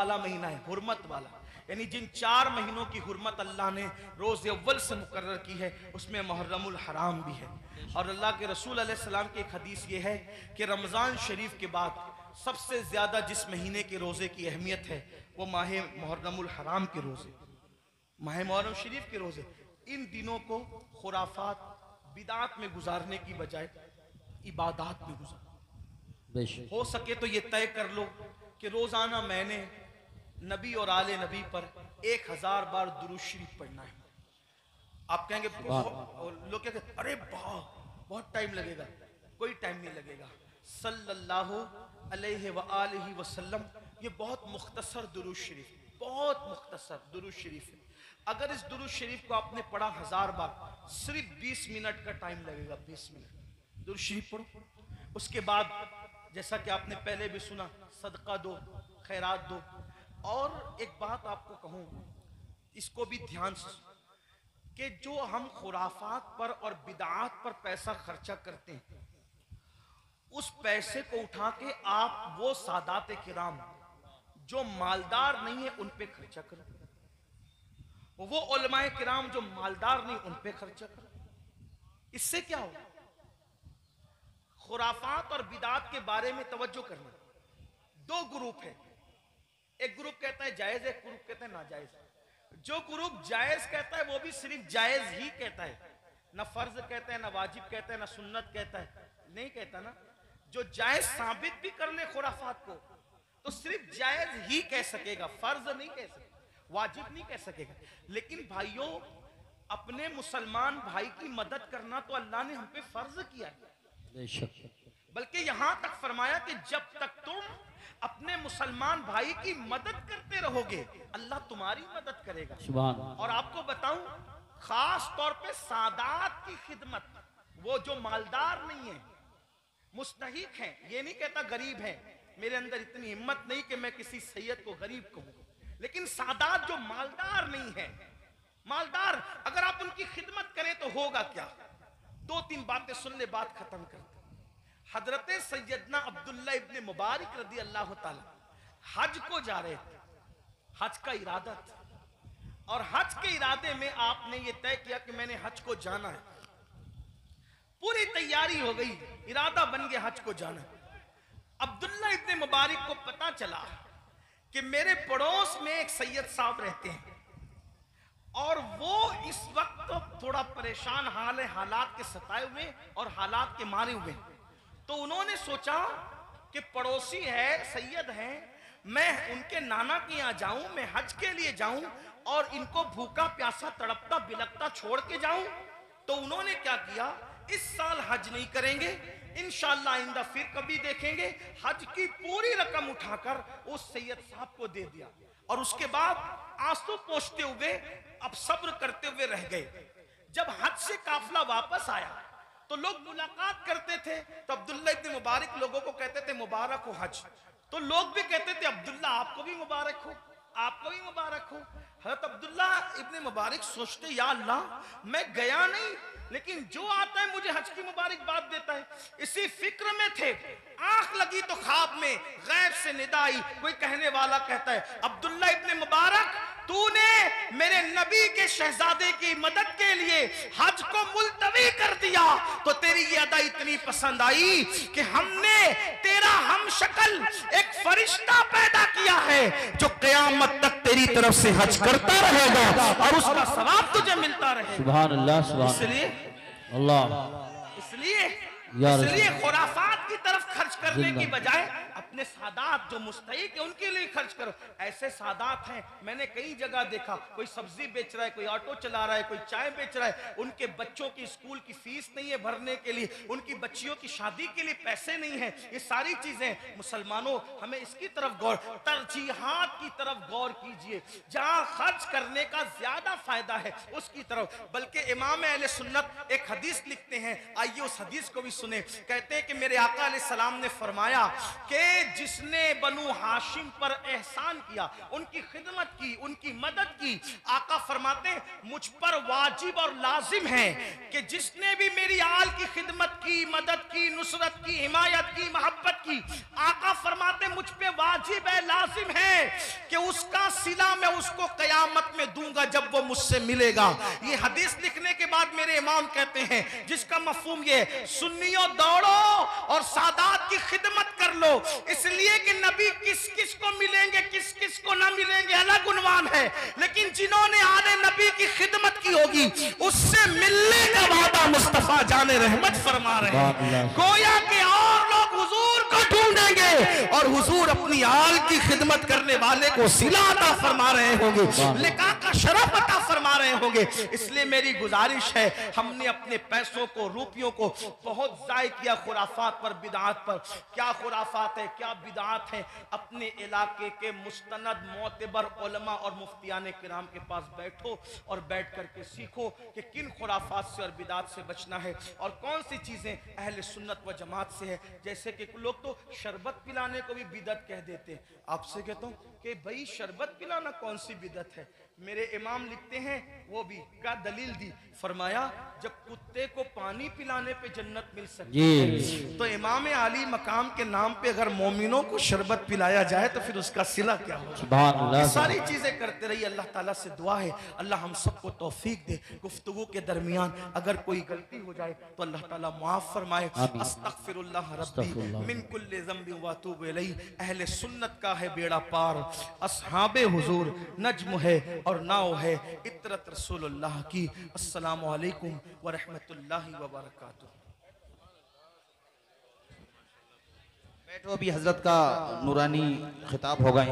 वाला महीना है हुरमत वाला। यानी जिन चार महीनों की हुरमत अल्लाह ने रोज अव्वल से मुकर्र की है उसमें मुहर्रमुल हराम भी है। और अल्लाह के रसूल सलाम की एक हदीस ये है कि रमज़ान शरीफ के बाद सबसे ज़्यादा जिस महीने के रोज़े की अहमियत है वो माह मुहर्रमुल हराम के रोज़े माह मुहर्रम शरीफ के रोज़े। इन दिनों को खुराफात बिदात में गुजारने की बजाय इबादत में गुजार। हो सके तो ये तय कर लो कि रोज़ाना मैंने नबी और आले नबी पर एक हज़ार बार दुरूद शरीफ पढ़ना है। आप कहेंगे लोग क्या अरे वाह बहुत टाइम लगेगा। कोई टाइम नहीं लगेगा। सल्लल्लाहु अलैहि व आलिहि वसल्लम ये बहुत मुख्तसर दुरूद शरीफ बहुत मुख्तसर दुरूद शरीफ है। अगर इस दुरूद शरीफ को आपने पढ़ा हज़ार बार सिर्फ़ 20 मिनट का टाइम लगेगा 20 मिनट। दुरूद शरीफ पढ़ो। उसके बाद जैसा कि आपने पहले भी सुना सदका दो खैरात दो और एक बात आपको कहूँ, इसको भी ध्यान से कि जो हम खुराफात पर और बिदात पर पैसा खर्चा करते हैं, उस पैसे को उठा के आप वो सादात किराम, जो मालदार नहीं है, उन पे खर्चा करो। वो उलमाए किराम जो मालदार नहीं, उन पे खर्चा करो। इससे क्या होगा? खुराफात और बिदात के बारे में तवज्जो करना। दो ग्रुप है। एक ग्रुप कहता है, जायज़ एक ग्रुप कहता है, नाजायज जो ग्रुप जायज़ कहता है, वो भी सिर्फ़ जायज़ ही कहता है। ना फ़र्ज़ कहता है, ना वाजिब कहता है, ना सुन्नत कहता है। नहीं कहता ना। जो जायज़ साबित भी कर ले खुराफात को तो सिर्फ़ जायज़ ही कह सकेगा, फ़र्ज़ नहीं कह सकेगा, वाजिब नहीं कह सकेगा। लेकिन भाइयों, अपने मुसलमान भाई की मदद करना तो अल्लाह ने हम पे फ़र्ज़ किया है। बल्कि यहाँ तक फरमाया कि जब तक तुम अपने मुसलमान भाई की मदद करते रहोगे अल्लाह तुम्हारी मदद करेगा। और आपको बताऊँ खास तौर पे सादात की खिदमत वो जो मालदार नहीं है मुस्तहिक हैं ये नहीं कहता गरीब है मेरे अंदर इतनी हिम्मत नहीं कि मैं किसी सैयद को गरीब कहूँ। लेकिन सादात जो मालदार नहीं है मालदार अगर आप उनकी खिदमत करें तो होगा क्या? दो तीन बातें सुन ले बात खत्म करते हज़रत सैयदना अब्दुल्ला इब्ने मुबारक रदी अल्लाह हज को जा रहे थे। हज का इरादा था। और हज के इरादे में आपने ये तय किया कि मैंने हज को जाना है। पूरी तैयारी हो गई, इरादा बन गया हज को जाना। अब्दुल्ला इब्ने मुबारक को पता चला कि मेरे पड़ोस में एक सैयद साहब रहते हैं। और वो इस वक्त तो थोड़ा परेशान हाल है, हालात के सताए हुए और हालात के मारे हुए। तो उन्होंने सोचा कि पड़ोसी है, सैयद है, मैं उनके नाना के यहाँ जाऊँ, मैं हज के लिए जाऊँ और इनको भूखा प्यासा तड़पता बिलकता छोड़ के जाऊँ। तो उन्होंने क्या किया? इस साल हज नहीं करेंगे, इंशाल्लाह आइंदा फिर कभी देखेंगे। हज की पूरी रकम उठाकर उस सैयद साहब को दे दिया। और उसके बाद आँसू पोछते हुए अब सब्र करते हुए रह गए। जब हज से काफला वापस आया तो लोग मुलाकात करते थे तो अब्दुल्ला इब्ने मुबारक लोगों को कहते थे, मुबारक हो हज। तो लोग भी कहते थे, अब्दुल्ला, आपको भी मुबारक हो, आपको भी मुबारक हो। हज़रत अब्दुल्ला इब्ने मुबारक सोचते, या अल्लाह, मैं गया नहीं, लेकिन जो आता है मुझे हज की मुबारकबाद देता है। इसी फ़िक्र में थे, आँख लगी तो ख्वाब में गैब से निदाई, कोई कहने वाला कहता है, अब्दुल्ला इब्ने मुबारक, तूने मेरे नबी के शहजादे की मदद के लिए हज को मुलतवी कर दिया। तो तेरी ये अदा इतनी पसंद आई कि हमने तेरा हम शक्ल एक फरिश्ता पैदा किया है जो कयामत तक तेरी तरफ़ से हज करता रहेगा और उसका सवाब तुझे मिलता रहेगा। इसलिए अल्लाह। इसलिए इसलिए खुराफात की तरफ़ खर्च करने की बजाय अपने सादात जो मुस्तक है, उनके लिए खर्च करो। ऐसे सादात हैं, मैंने कई जगह देखा, कोई सब्ज़ी बेच रहा है, कोई ऑटो चला रहा है, कोई चाय बेच रहा है, उनके बच्चों की स्कूल की फ़ीस नहीं है भरने के लिए, उनकी बच्चियों की शादी के लिए पैसे नहीं है, ये सारी चीज़ें। मुसलमानों, हमें इसकी तरफ़ गौर, तरजीहात की तरफ़ गौर कीजिए। जहाँ खर्च करने का ज़्यादा फ़ायदा है, उसकी तरफ़। बल्कि इमाम अल सुन्नत एक हदीस लिखते हैं, आइए उस हदीस को भी सुने। कहते हैं कि मेरे आका सलाम ने फरमाया कि जिसने बनु हाशिम पर एहसान किया, उनकी खिदमत की, उनकी मदद की, आका फरमाते, मुझ पर वाजिब और लाजिम है कि जिसने भी मेरी आल की खिदमत की, मदद की, नुसरत की, हिमायत की, मोहब्बत की, आका फरमाते, मुझ पे वाजिब है, लाजिम है कि उसका सिला मैं उसको कयामत में दूँगा जब वो मुझसे मिलेगा। ये हदीस लिखने के बाद मेरे इमाम कहते हैं, जिसका मफहूम ये सुन्नियों, दौड़ो और सादात की खिदमत कर लो। इसलिए कि नबी किस किस को मिलेंगे किस किस को ना मिलेंगे अलग उन्वान है। लेकिन जिन्होंने आने नबी की खिदमत की होगी उससे मिलने का वादा मुस्तफ़ा जाने रहमत फरमा रहे हैं। गोया के और लोग हुजूर को ढूंढेंगे और हुजूर अपनी आल की खिदमत करने वाले को सिला फरमा रहे होंगे। लिका का शरफ अता फरमा रहे होंगे। इसलिए मेरी गुजारिश है, हमने अपने पैसों को, रुपयों को बहुत जाय किया खुराफात पर, बिदात पर। क्या खुराफात है, क्या बिदात है? अपने इलाके के मुस्तनद मोतबर, उलमा और मुफ्तियान किराम के पास बैठो और बैठ करके सीखो कि किन खुराफात से और बिदात से बचना है और कौन सी चीज़ें अहल सुन्नत व जमात से है? जैसे कि लोग तो शरबत पिलाने को भी बिदत कह देते हैं। आपसे कहता हूँ कि भाई, शरबत पिलाना कौन सी बिदत है? मेरे इमाम लिखते हैं वो भी। क्या दलील दी? फरमाया जब कुत्ते को पानी पिलाने पे जन्नत मिल सकती है। तो इमाम आली मकाम के नाम पे अगर मोमिनों को शरबत पिलाया जाए तो फिर उसका सिला क्या होगा? सुभान सारी चीज़ें करते रहिए अल्लाह ताला से दुआ है। अल्लाह हम सबको तौफीक दे गुफ्तगू के दरमियान। अगर कोई गलती हो जाए तो अल्लाह ताला माफ़ फरमाए। अस्तगफिरुल्लाह रब्बी मिन ज़ंबि व अहले सुन्नत का है बेड़ा पार। असहाबे हुजूर नज्म है और नाव है इतरत रसूलुल्लाह की। अस्सलाम वालेकुम व रहमतुल्लाहि व बरकातुहू बैठो अभी हज़रत का नूरानी खिताब होगा